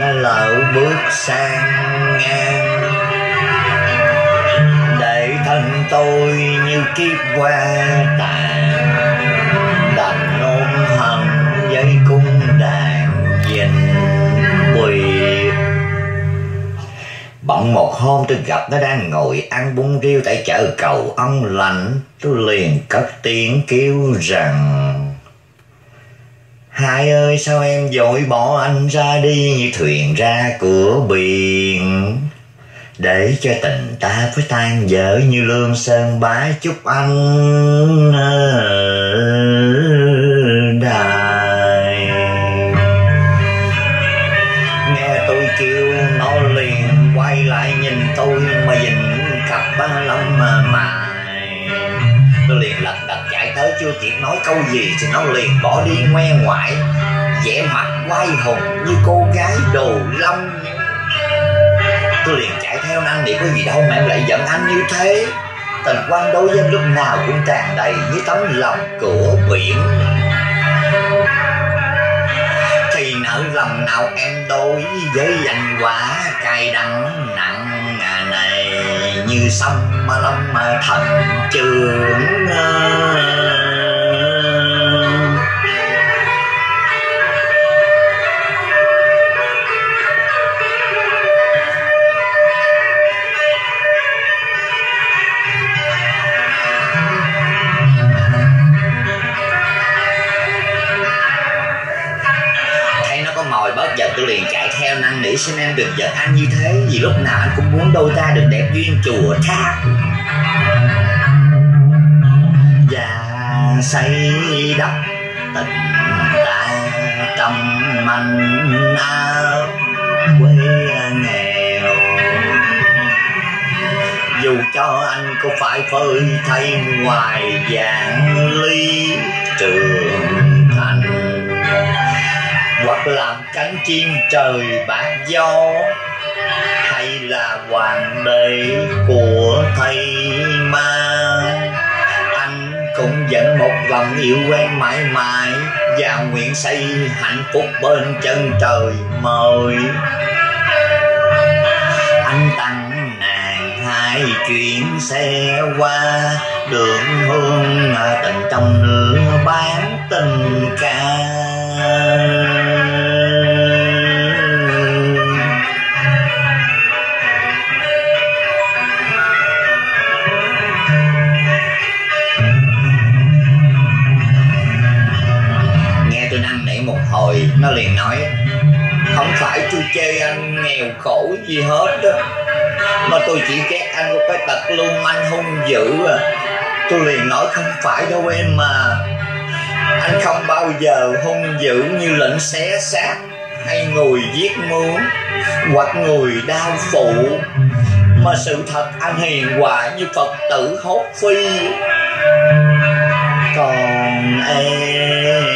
nó lỡ bước sang ngang. Để thân tôi như kiếp qua tàn, đành ôm hận với cung đàn dình quỳ. Bỗng một hôm tôi gặp nó đang ngồi ăn bún riêu tại chợ cầu ông lạnh Tôi liền cất tiếng kêu rằng Hai ơi, sao em dội bỏ anh ra đi? Như thuyền ra cửa biển. Để cho tình ta phải tan dở như lương sơn bá chúc anh đài. Nghe tôi kêu, nó liền quay lại nhìn tôi mà dình cặp ba lông mà mài. Tôi liền lật đật chạy tới, chưa kịp nói câu gì thì nó liền bỏ đi ngoe ngoại, vẻ mặt quay hùng như cô gái đồ long tôi liền chạy theo, năn nỉ, có gì đâu mà em lại giận anh như thế? Tình quan đối với em lúc nào cũng tràn đầy như tấm lòng của biển. Thì nợ lòng nào em đối với danh quả cay đắng nặng như sông mà lâm mà thần trường à. Theo xin em đừng giận anh như thế vì lúc nào anh cũng muốn đôi ta được đẹp duyên chùa tháp và xây đắp tình ta trong manh áo quê nghèo. Dù cho anh có phải phơi thay ngoài dạng ly trường thành, hoặc làm cánh chim trời bạc gió, hay là hoàng đế của thầy ma anh cũng vẫn một lòng yêu quen mãi mãi và nguyện xây hạnh phúc bên chân trời mời anh tặng nàng hai chuyện xe qua đường hương, tình trong lửa bán tình ca. rồi, nó liền nói, không phải tôi chê anh nghèo khổ gì hết đó mà tôi chỉ ghét anh có cái tật lưu manh hung dữ à. Tôi liền nói, không phải đâu em mà anh không bao giờ hung dữ như lệnh xé xác hay người giết mướn hoặc người đau phụ, mà sự thật anh hiền hòa như phật tử hốt phi. Còn em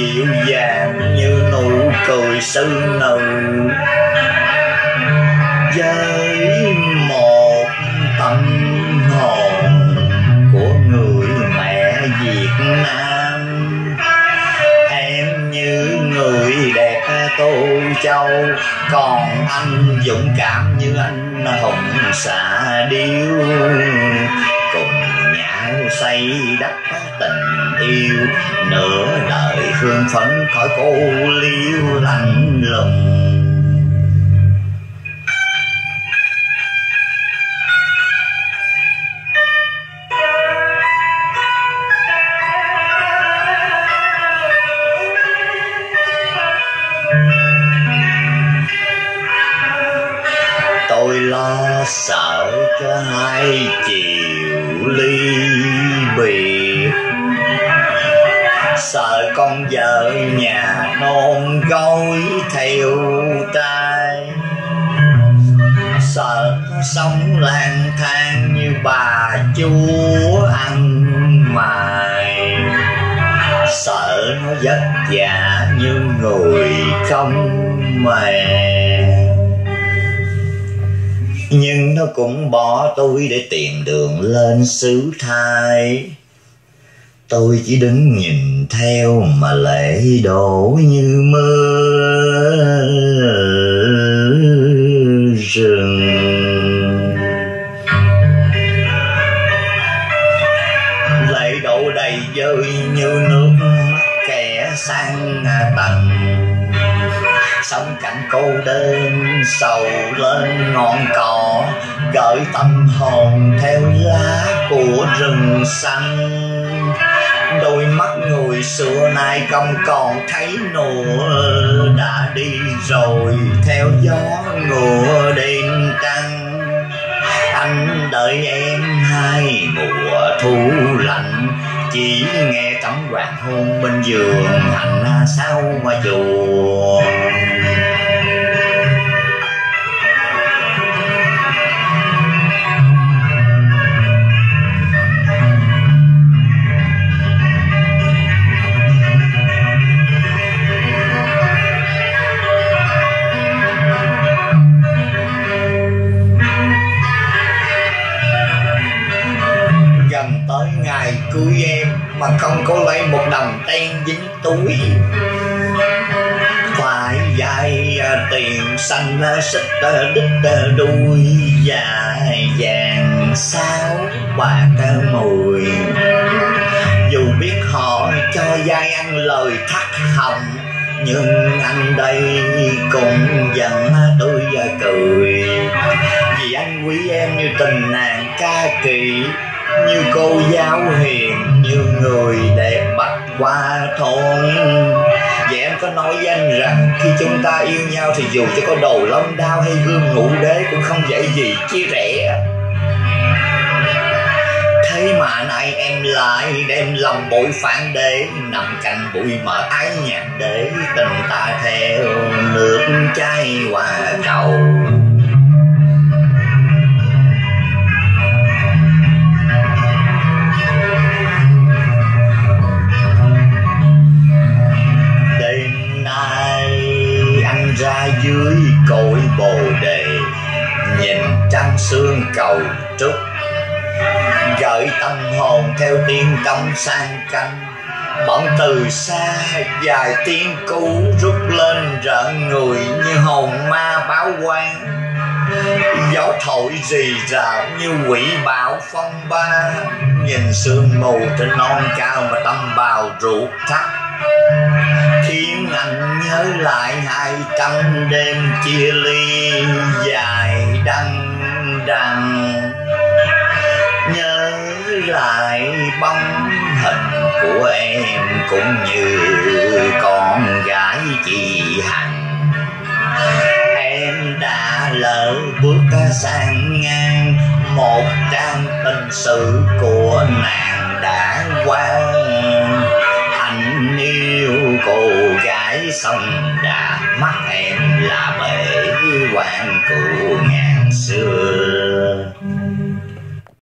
dịu dàng như nụ cười sư nữ với một tâm hồn của người mẹ Việt Nam, em như người đẹp tô châu, còn anh dũng cảm như anh hùng xạ điêu. Cùng nhau xây đắp tình yêu nửa đời hương phấn khỏi cô liêu lạnh lùng. Tôi lo sợ cho hai chiều ly biệt sợ con vợ nhà nôn gối theo tay, sợ sống lang thang như bà chúa ăn mài sợ nó vất vả như người không mẹ. Nhưng nó cũng bỏ tôi để tìm đường lên xứ thai tôi chỉ đứng nhìn theo mà lệ đổ như mơ rừng. Lệ đổ đầy dơi như nước mắt kẻ sang bằng. Sống cảnh cô đơn, sầu lên ngọn cỏ, gợi tâm hồn theo lá của rừng xanh đôi mắt người xưa nay không còn thấy nữa. Đã đi rồi, theo gió ngựa đêm trăng anh đợi em hai mùa thu lạnh. Chỉ nghe trống hoàng hôn bên giường. Hạnh sao mà chùa? Đồng dính túi. Phải dài tiền xanh à, xích à, đứt à, đuôi dài vàng sao bạc mùi. Dù biết họ cho dai ăn lời thắt hồng nhưng anh đây cũng vẫn tôi cười. Vì anh quý em như tình nàng ca kỳ như cô giáo hiền, như người đẹp qua thôn Vậy em có nói với anh rằng khi chúng ta yêu nhau thì dù cho có đầu lông đao hay gương ngũ đế cũng không dễ gì chia rẽ. Thế mà nay em lại đem lòng bội phản đế, Nằm cạnh bụi mở ái nhạc để tình ta theo nước chai qua cầu. Cội bồ đề, nhìn trăng sương cầu trúc. Gợi tâm hồn theo tiên công sang canh bỗng từ xa dài tiếng cú rút lên rợn người như hồn ma báo quan. Gió thổi rì rào như quỷ bão phong ba, nhìn sương mù trên non cao mà tâm bào ruột thắt. Khiến anh nhớ lại hai trăm đêm chia ly dài đăng đằng. Nhớ lại bóng hình của em cũng như con gái chị hằng. Em đã lỡ bước sang ngang, một trang tình sự của nàng đã qua. sông đà mắt em là bể hoàng cụ ngàn xưa.